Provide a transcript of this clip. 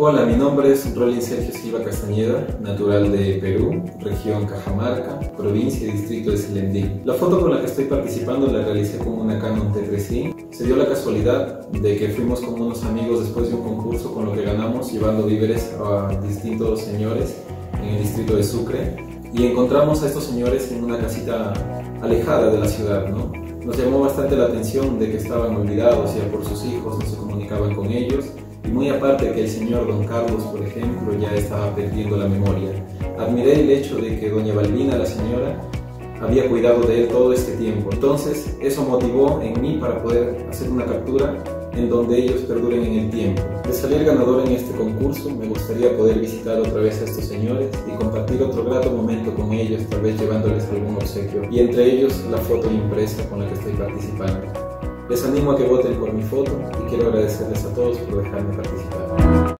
Hola, mi nombre es Rolin Sergio Silva Castañeda, natural de Perú, región Cajamarca, provincia y distrito de Silendín. La foto con la que estoy participando la realicé con una Canon T3i. Se dio la casualidad de que fuimos con unos amigos después de un concurso con lo que ganamos llevando víveres a distintos señores en el distrito de Sucre y encontramos a estos señores en una casita alejada de la ciudad, ¿no? Nos llamó bastante la atención de que estaban olvidados ya por sus hijos, no se comunicaban con ellos y muy aparte que el señor don Carlos, por ejemplo, ya estaba perdiendo la memoria. Admiré el hecho de que doña Balbina, la señora, había cuidado de él todo este tiempo. Entonces, eso motivó en mí para poder hacer una captura en donde ellos perduren en el tiempo. De salir ganador en este concurso, me gustaría poder visitar otra vez a estos señores y compartir otro grato momento con ellos, tal vez llevándoles algún obsequio, y entre ellos la foto impresa con la que estoy participando. Les animo a que voten por mi foto y quiero agradecerles a todos por dejarme participar.